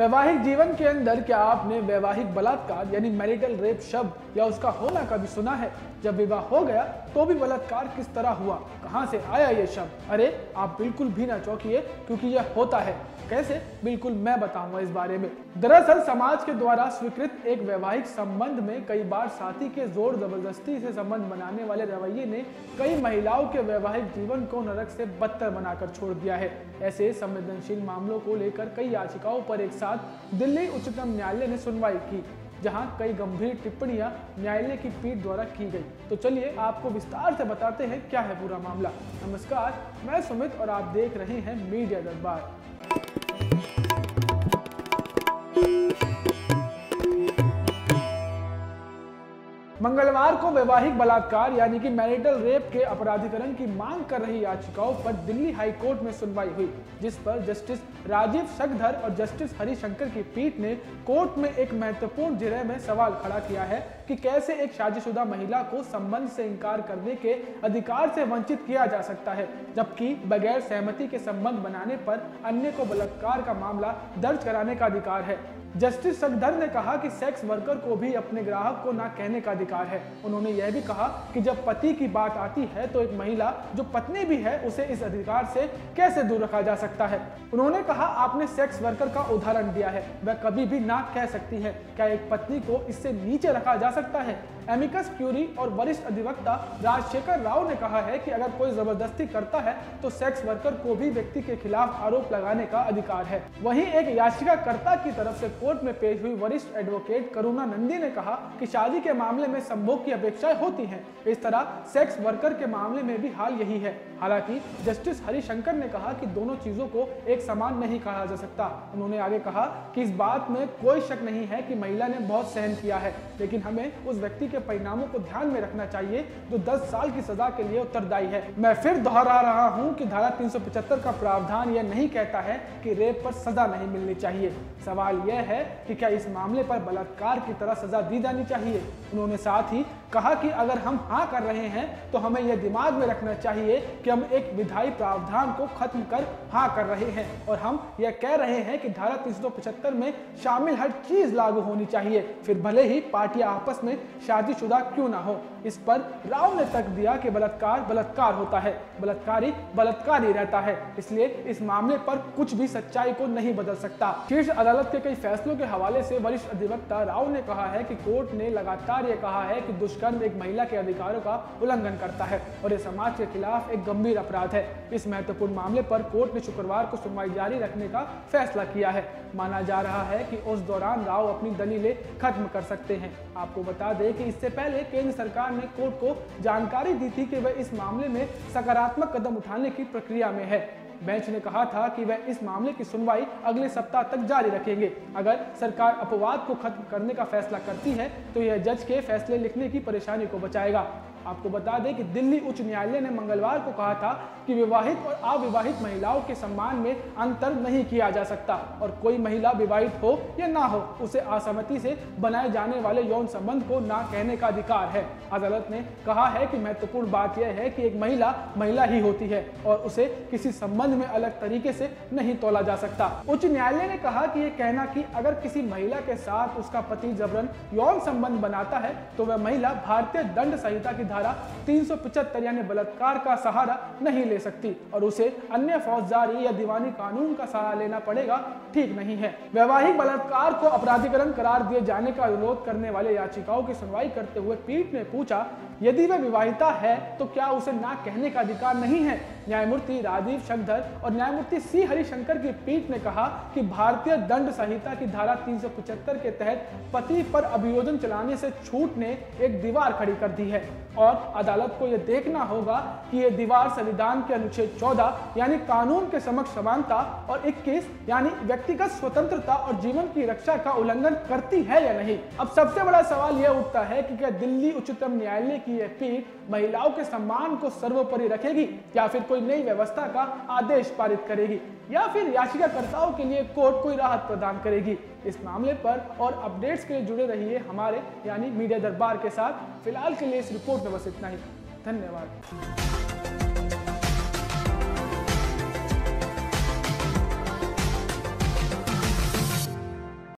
वैवाहिक जीवन के अंदर क्या आपने वैवाहिक बलात्कार, यानी मैरिटल रेप शब्द या उसका होना कभी सुना है? जब विवाह हो गया तो भी बलात्कार किस तरह हुआ? कहाँ से आया ये शब्द? अरे, आप बिल्कुल भी ना चौंकिए, क्योंकि यह होता है। कैसे? बिल्कुल मैं बताऊँगा इस बारे में। दरअसल, समाज के द्वारा स्वीकृत एक वैवाहिक संबंध में कई बार साथी के ज़ोर ज़बरदस्ती से संबंध बनाने वाले रवैये ने कई महिलाओं के वैवाहिक जीवन को नरक से बदतर बनाकर छोड़ दिया है। ऐसे संवेदनशील मामलों को लेकर कई याचिकाओं पर एक साथ दिल्ली उच्चतम न्यायालय ने सुनवाई की। जहाँ कई गंभीर टिप्पणियाँ न्यायालय की पीठ द्वारा की गई। तो चलिए आपको विस्तार से बताते हैं क्या है पूरा मामला। नमस्कार, मैं सुमित और आप देख रहे हैं मीडिया दरबार। मंगलवार को वैवाहिक बलात्कार, यानी कि मैरिटल रेप के अपराधीकरण की मांग कर रही याचिकाओं पर दिल्ली हाई कोर्ट में सुनवाई हुई, जिस पर जस्टिस राजीव शगधर और जस्टिस हरिशंकर की पीठ ने कोर्ट में एक महत्वपूर्ण जिरह में सवाल खड़ा किया है कि कैसे एक शादीशुदा महिला को संबंध से इनकार करने के अधिकार से वंचित किया जा सकता है, जबकि बगैर सहमति के संबंध बनाने पर अन्य को बलात्कार का मामला दर्ज कराने का अधिकार है। जस्टिस सकदर ने कहा कि सेक्स वर्कर को भी अपने ग्राहक को ना कहने का अधिकार है। उन्होंने यह भी कहा कि जब पति की बात आती है तो एक महिला, जो पत्नी भी है, उसे इस अधिकार से कैसे दूर रखा जा सकता है? उन्होंने कहा, आपने सेक्स वर्कर का उदाहरण दिया है। वह कभी भी ना कह सकती है, क्या एक पत्नी को इससे नीचे रखा जा सकता है? एमिकस क्यूरी और वरिष्ठ अधिवक्ता राजशेखर राव ने कहा है कि अगर कोई ज़बरदस्ती करता है तो सेक्स वर्कर को भी व्यक्ति के खिलाफ आरोप लगाने का अधिकार है। वहीं एक याचिकाकर्ता की तरफ़ से कोर्ट में पेश हुई वरिष्ठ एडवोकेट करुणा नंदी ने कहा कि शादी के मामले में संभोग की अपेक्षाएँ होती हैं। इस तरह सेक्स वर्कर के मामले में भी हाल यही है। हालाँकि जस्टिस हरिशंकर ने कहा कि दोनों चीज़ों को एक समान नहीं कहा जा सकता। उन्होंने आगे कहा कि इस बात में कोई शक नहीं है कि महिला ने बहुत सहन किया है, लेकिन हमें उस व्यक्ति के परिणामों को ध्यान में रखना चाहिए, जो 10 साल की सजा के लिए उत्तरदायी है। मैं फिर दोहरा रहा हूँ की धारा तीन सौ पचहत्तर का प्रावधान यह नहीं कहता है की रेप पर सजा नहीं मिलनी चाहिए। सवाल यह है की क्या इस मामले पर बलात्कार की तरह सजा दी जानी चाहिए? उन्होंने साथ ही कहा कि अगर हम हाँ कर रहे हैं तो हमें यह दिमाग में रखना चाहिए कि हम एक विधायी प्रावधान को खत्म कर हाँ कर रहे हैं। और हम यह कह रहे हैं कि धारा तीन सौ पचहत्तर में शामिल हर चीज़ लागू होनी चाहिए। फिर भले ही पार्टियाँ आपस में शादीशुदा क्यों ना हो, इस पर राव ने तक दिया कि बलात्कार बलात्कार होता है, बलात्कारी बलात्कार रहता है। इसलिए इस मामले पर कुछ भी सच्चाई को नहीं बदल सकता। शीर्ष अदालत के कई फैसलों के हवाले से वरिष्ठ अधिवक्ता राव ने कहा है कि कोर्ट ने लगातार ये कहा है कि दुष्कर्म एक महिला के अधिकारों का उल्लंघन करता है और ये समाज के खिलाफ एक गंभीर अपराध है। इस महत्वपूर्ण मामले पर कोर्ट ने शुक्रवार को सुनवाई जारी रखने का फैसला किया है। माना जा रहा है कि उस दौरान राव अपनी दलीलें खत्म कर सकते हैं। आपको बता दें कि इससे पहले केंद्र सरकार ने कोर्ट को जानकारी दी थी कि वह इस मामले में सकारात्मक कदम उठाने की प्रक्रिया में है। बेंच ने कहा था कि वह इस मामले की सुनवाई अगले सप्ताह तक जारी रखेंगे। अगर सरकार अपवाद को खत्म करने का फैसला करती है तो यह जज के फैसले लिखने की परेशानी को बचाएगा। आपको बता दें कि दिल्ली उच्च न्यायालय ने मंगलवार को कहा था कि विवाहित और अविवाहित महिलाओं के सम्मान में अंतर नहीं किया जा सकता और कोई महिला विवाहित हो या ना हो, उसे असहमति से बनाए जाने वाले यौन संबंध को ना कहने का अधिकार है। अदालत ने कहा है कि महत्वपूर्ण बात यह है कि एक महिला महिला ही होती है और उसे किसी संबंध में अलग तरीके से नहीं तोला जा सकता। उच्च न्यायालय ने कहा कि यह कहना कि अगर किसी महिला के साथ उसका पति जबरन यौन संबंध बनाता है तो वह महिला भारतीय दंड संहिता की धारा 375 यानी बलात्कार का सहारा नहीं ले सकती और उसे अन्य फौजदारी या दीवानी कानून का सहारा लेना पड़ेगा, ठीक नहीं है। वैवाहिक बलात्कार को अपराधीकरण करार दिए जाने का अनुरोध करने वाले याचिकाओं की सुनवाई करते हुए पीठ ने पूछा, यदि वह विवाहिता है तो क्या उसे ना कहने का अधिकार नहीं है? न्यायमूर्ति राजीव शंकर और न्यायमूर्ति सी हरिशंकर की पीठ ने कहा कि भारतीय दंड संहिता की धारा 375 के तहत पति पर अभियोजन चलाने से छूट ने एक दीवार खड़ी कर दी है। और अदालत को यह देखना होगा कि यह दीवार संविधान के अनुच्छेद 14 यानी कानून के समक्ष समानता और 21 यानी व्यक्तिगत स्वतंत्रता और जीवन की रक्षा का उल्लंघन करती है या नहीं। अब सबसे बड़ा सवाल यह उठता है कि क्या दिल्ली उच्चतम न्यायालय की यह पीठ महिलाओं के सम्मान को सर्वोपरि रखेगी या फिर कोई नई व्यवस्था का आदेश पारित करेगी या फिर याचिकाकर्ताओं के लिए कोर्ट कोई राहत प्रदान करेगी। इस मामले पर और अपडेट्स के लिए जुड़े रहिए हमारे, यानी मीडिया दरबार के साथ। फ़िलहाल के लिए इस रिपोर्ट में बस इतना ही। धन्यवाद।